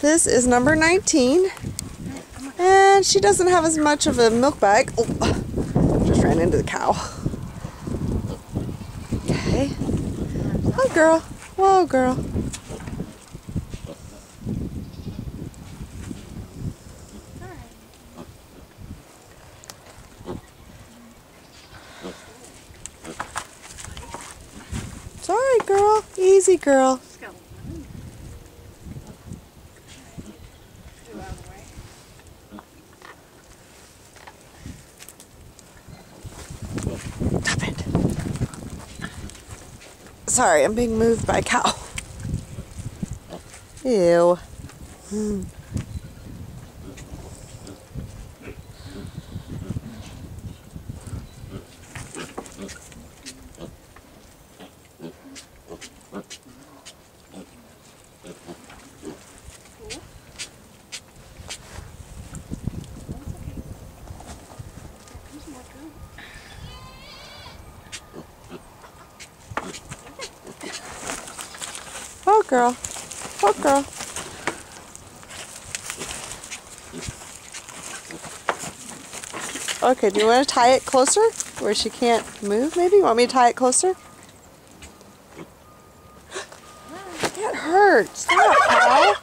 This is number 19. And she doesn't have as much of a milk bag. Oh, just ran into the cow. Okay. Whoa, girl. Whoa, girl. Alright, girl. Easy, girl. Just got one. Two out of the way. Stop it. Sorry, I'm being moved by a cow. Ew. Hmm. Oh, girl. Oh, girl. Okay, do you want to tie it closer where she can't move maybe? You want me to tie it closer? That hurts. Stop, cow.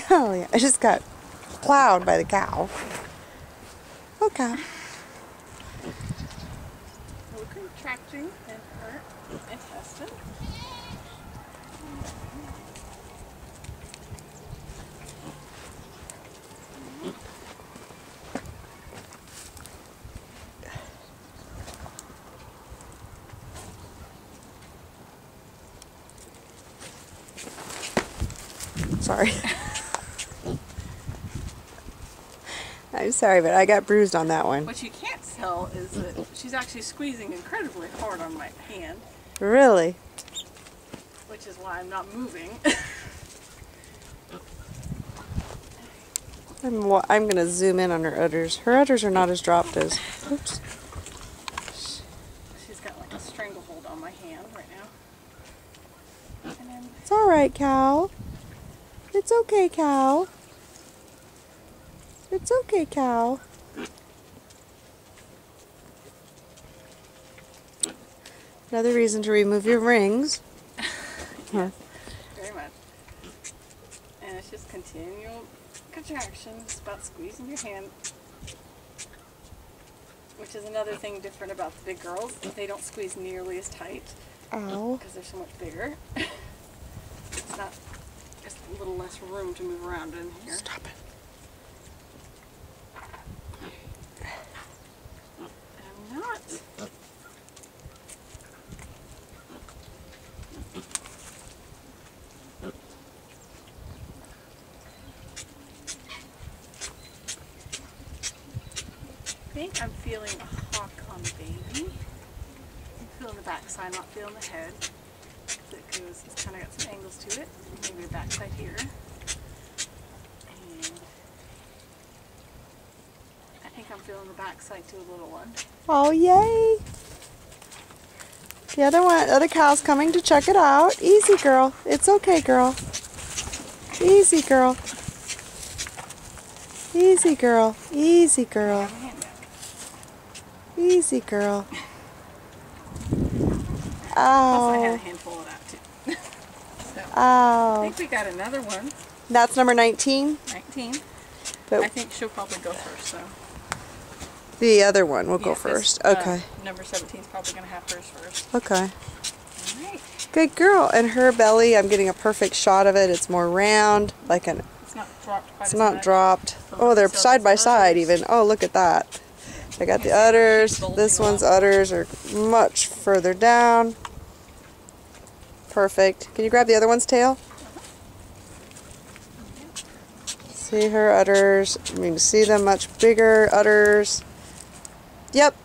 Oh, yeah. I just got plowed by the cow. Okay. We're contracting in her intestine. Sorry. I'm sorry, but I got bruised on that one. What you can't tell is that she's actually squeezing incredibly hard on my hand, Really? which is why I'm not moving. I'm, I'm gonna zoom in on her udders. Her udders are not as dropped as. Oops. she's got like a stranglehold on my hand right now. And then It's all right, cow. It's okay, cow. It's okay, cow. Another reason to remove your rings. Huh. Very much. And it's just continual contraction. It's about squeezing your hand. Which is another thing different about the big girls. They don't squeeze nearly as tight Ow. because they're so much bigger. it's not a little less room to move around in here. Stop it. I'm not. I think I'm feeling a hock on the baby. I'm feeling the backside, not feeling the head. Goes, it's kind of got some angles to it. Maybe the back side here. And I think I'm feeling the back side to a little one. Oh, yay. The other one, other cow's coming to check it out. Easy, girl. It's okay, girl. Easy, girl. Easy, girl. Easy, girl. Have my hand back. Easy, girl. Plus, I had a Ow. handful of that too. So, I think we got another one, That's number 19. 19. But I think she'll probably go first, so. the other one will go Yeah, this, first. uh, Okay. number 17 is probably going to have hers first. Okay. Alright. Good girl. And her belly, I'm getting a perfect shot of it. It's more round, like an It's not dropped quite It's not much. dropped. Oh, they're so side by side even. Oh, look at that. I got the You can see where udders. This one's udders are much further down. Perfect. Can you grab the other one's tail? See her udders. I mean, see them much bigger udders. Yep,